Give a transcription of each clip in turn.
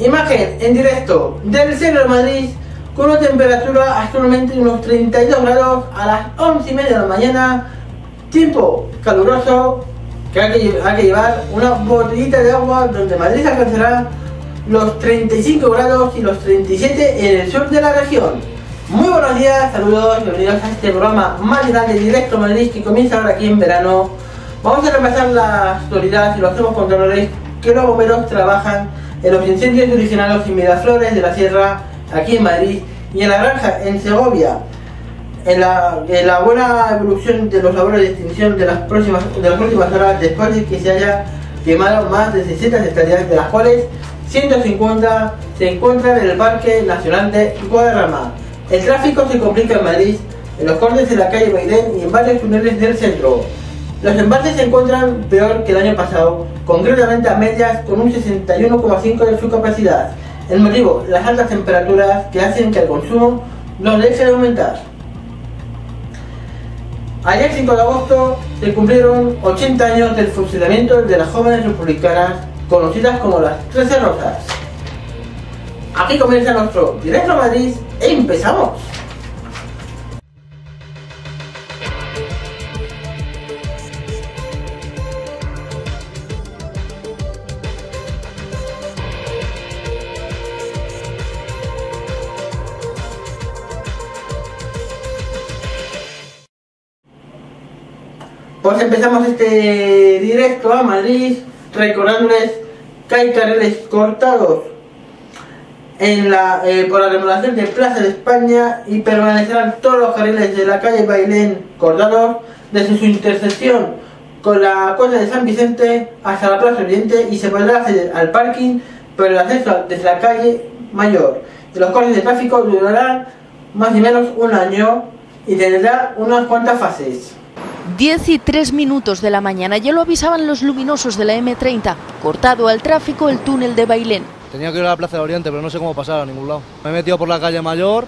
Imagen en directo del centro de Madrid con una temperatura actualmente de unos 32 grados a las 11 y media de la mañana, tiempo caluroso que hay que, hay que llevar una botellita de agua donde Madrid alcanzará los 35 grados y los 37 en el sur de la región. Muy buenos días, saludos, bienvenidos a este programa más grande directo Madrid que comienza ahora aquí en verano. Vamos a repasar la actualidad y lo hacemos contándoles que los bomberos trabajan en los incendios originarios en Miraflores de la Sierra, aquí en Madrid, y en la granja, en Segovia. En la, en la buena evolución de los labores de extinción de las próximas de las últimas horas después de que se haya quemado más de 600 hectáreas, de las cuales 150 se encuentran en el Parque Nacional de Guadarrama. El tráfico se complica en Madrid, en los cortes de la calle Bailén y en varios túneles del centro. Los embalses se encuentran peor que el año pasado, concretamente a medias con un 61,5 de su capacidad. El motivo, las altas temperaturas que hacen que el consumo no deje de aumentar. Ayer 5 de agosto se cumplieron 80 años del funcionamiento de las jóvenes republicanas conocidas como las 13 Rosas. Aquí comienza nuestro directo Madrid empezamos. Pues empezamos este directo a Madrid recordándoles que hay carriles cortados en la, eh, por la remodelación de Plaza de España y permanecerán todos los carriles de la calle Bailén cortados desde su intersección con la cosa de San Vicente hasta la Plaza Oriente y se podrá acceder al parking por el acceso desde la calle Mayor. Y los cortes de tráfico durarán más o menos un año y tendrá unas cuantas fases. 10 y 3 minutos de la mañana, ya lo avisaban los luminosos de la M30. Cortado al tráfico el túnel de Bailén. Tenía que ir a la Plaza de Oriente, pero no sé cómo pasar a ningún lado. Me he metido por la calle Mayor,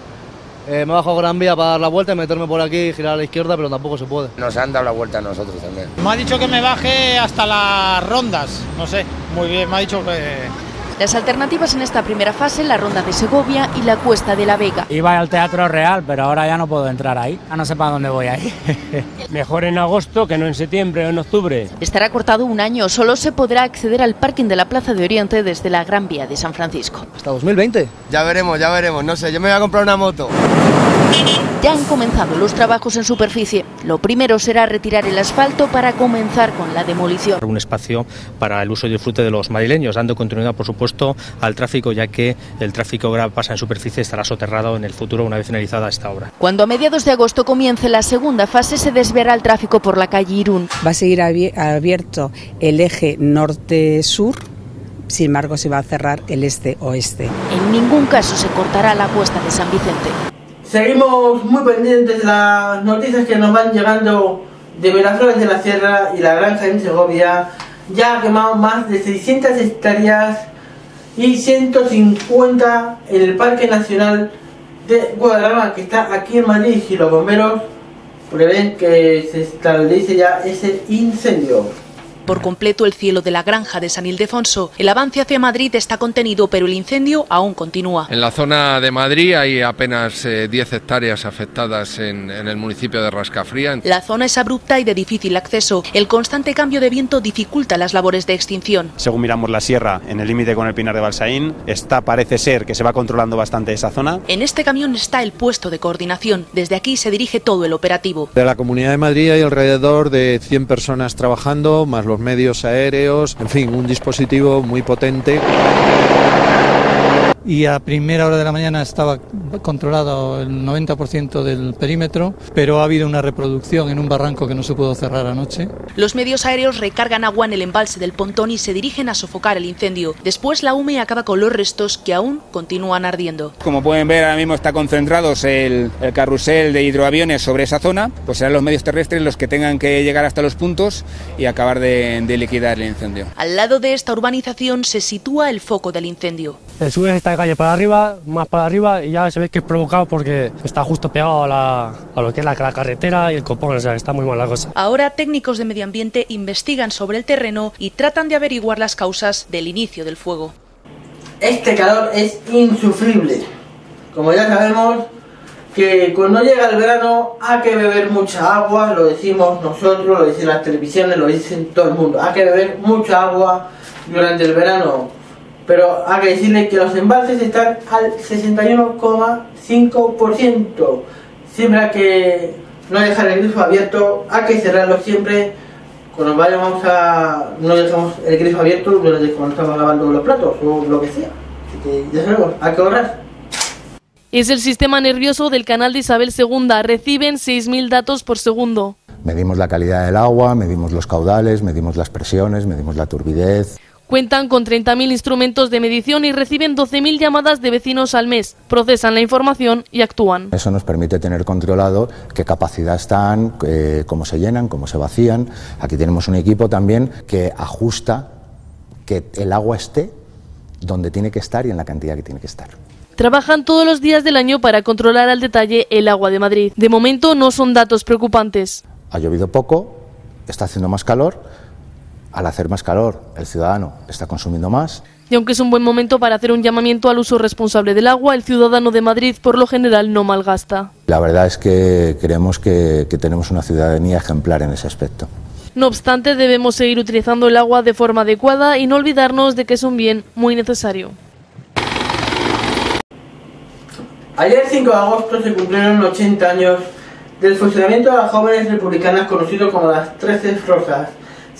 eh, me he bajado Gran Vía para dar la vuelta y meterme por aquí y girar a la izquierda, pero tampoco se puede. Nos han dado la vuelta a nosotros también. Me ha dicho que me baje hasta las rondas, no sé, muy bien, me ha dicho que... Las alternativas en esta primera fase, la ronda de Segovia y la Cuesta de la Vega. Iba al Teatro Real, pero ahora ya no puedo entrar ahí. Ya no sé para dónde voy ahí. Mejor en agosto que no en septiembre o en octubre. Estará cortado un año. Solo se podrá acceder al parking de la Plaza de Oriente desde la Gran Vía de San Francisco. Hasta 2020. Ya veremos, ya veremos. No sé, yo me voy a comprar una moto. Ya han comenzado los trabajos en superficie. Lo primero será retirar el asfalto para comenzar con la demolición. Un espacio para el uso y disfrute de los madrileños, dando continuidad, por supuesto, al tráfico, ya que el tráfico que pasa en superficie estará soterrado en el futuro una vez finalizada esta obra. Cuando a mediados de agosto comience la segunda fase, se desviará el tráfico por la calle Irún. Va a seguir abierto el eje norte-sur. Sin embargo, se va a cerrar el este-oeste. En ningún caso se cortará la cuesta de San Vicente. Seguimos muy pendientes de las noticias que nos van llegando de Miraflores de la Sierra y la granja en Segovia. Ya ha quemado más de 600 hectáreas y 150 en el Parque Nacional de Guadarrama, que está aquí en Madrid, y los bomberos prevén que se establece ya ese incendio por completo el cielo de la granja de San Ildefonso. El avance hacia Madrid está contenido, pero el incendio aún continúa. En la zona de Madrid hay apenas eh, 10 hectáreas afectadas en, en, el municipio de Rascafría. La zona es abrupta y de difícil acceso. El constante cambio de viento dificulta las labores de extinción. Según miramos la sierra, en el límite con el Pinar de Balsaín, está, parece ser que se va controlando bastante esa zona. En este camión está el puesto de coordinación. Desde aquí se dirige todo el operativo. De la Comunidad de Madrid hay alrededor de 100 personas trabajando, más los medios aéreos, en fin, un dispositivo muy potente. Y a primera hora de la mañana estaba controlado el 90% del perímetro, pero ha habido una reproducción en un barranco que no se pudo cerrar anoche. Los medios aéreos recargan agua en el embalse del pontón y se dirigen a sofocar el incendio. Después la UME acaba con los restos que aún continúan ardiendo. Como pueden ver, ahora mismo está concentrados el, el carrusel de hidroaviones sobre esa zona, pues serán los medios terrestres los que tengan que llegar hasta los puntos y acabar de, de liquidar el incendio. Al lado de esta urbanización se sitúa el foco del incendio. El SUES está esta calle para arriba, más para arriba, y ya se ve que es provocado porque está justo pegado a, la, a lo que es la, la carretera y el copón, o sea, está muy mal la cosa. Ahora técnicos de medio ambiente investigan sobre el terreno y tratan de averiguar las causas del inicio del fuego. Este calor es insufrible. Como ya sabemos que cuando llega el verano hay que beber mucha agua, lo decimos nosotros, lo dicen las televisiones, lo dicen todo el mundo. Hay que beber mucha agua durante el verano. Pero hay que decirle que los embalses están al 61,5%. Siempre hay que no dejar el grifo abierto, hay que cerrarlo siempre. Cuando vayamos a. no dejamos el grifo abierto durante cuando estamos lavando los platos o lo que sea. Así que ya sabemos, hay que ahorrar. Es el sistema nervioso del canal de Isabel II. Reciben 6.000 datos por segundo. Medimos la calidad del agua, medimos los caudales, medimos las presiones, medimos la turbidez. Cuentan con 30.000 instrumentos de medición y reciben 12.000 llamadas de vecinos al mes. Procesan la información y actúan. Eso nos permite tener controlado qué capacidad están, eh, cómo se llenan, cómo se vacían. Aquí tenemos un equipo también que ajusta que el agua esté donde tiene que estar y en la cantidad que tiene que estar. Trabajan todos los días del año para controlar al detalle el agua de Madrid. De momento no son datos preocupantes. Ha llovido poco, está haciendo más calor. Al hacer más calor, el ciudadano está consumiendo más. Y aunque es un buen momento para hacer un llamamiento al uso responsable del agua, el ciudadano de Madrid por lo general no malgasta. La verdad es que creemos que, que tenemos una ciudadanía ejemplar en ese aspecto. No obstante, debemos seguir utilizando el agua de forma adecuada y no olvidarnos de que es un bien muy necesario. Ayer 5 de agosto se cumplieron 80 años del funcionamiento de las jóvenes republicanas conocido como las 13 Rosas.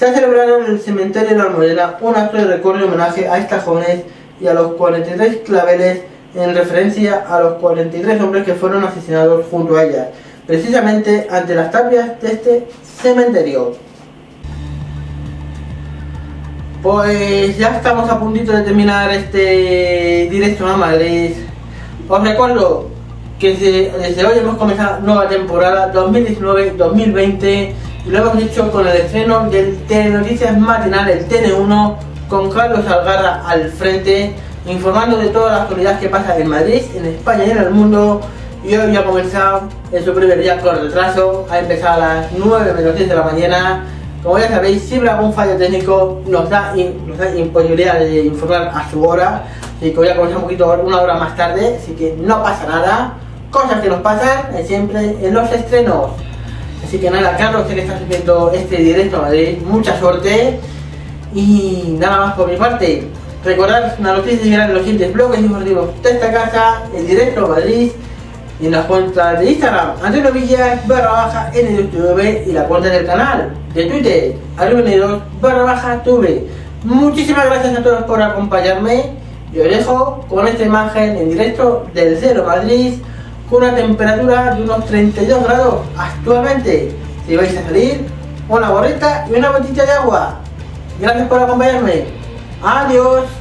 Se ha celebrado en el cementerio de la Almudena un acto de recuerdo y homenaje a estas jóvenes y a los 43 claveles en referencia a los 43 hombres que fueron asesinados junto a ellas, precisamente ante las tapias de este cementerio. Pues ya estamos a puntito de terminar este directo a Madrid. Os recuerdo que desde, hoy hemos comenzado nueva temporada 2019-2020 y lo hemos hecho con el estreno del Telenoticias Matinal, el TN1, con Carlos Algarra al frente, informando de toda la actualidad que pasa en Madrid, en España y en el mundo. Y hoy ya ha comenzado en su primer día con retraso, ha empezado a las 9 menos 10 de la mañana. Como ya sabéis, siempre algún fallo técnico nos da, nos da imposibilidad de informar a su hora. Así que voy a comenzar un poquito, una hora más tarde, así que no pasa nada. Cosas que nos pasan eh, siempre en los estrenos. Así que nada, Carlos, que estás viendo este directo Madrid, mucha suerte. Y nada más por mi parte. Recordad una noticia llegar en los siguientes bloques informativos de esta casa, el directo Madrid, y en las cuentas de Instagram, Antonio Villas barra baja en YouTube y la cuenta del canal de Twitter, Arriba barra baja TV. Muchísimas gracias a todos por acompañarme. Yo dejo con esta imagen en directo del Cero Madrid con una temperatura de unos 32 grados actualmente. Si vais a salir, una gorrita y una botella de agua. Gracias por acompañarme. Adiós.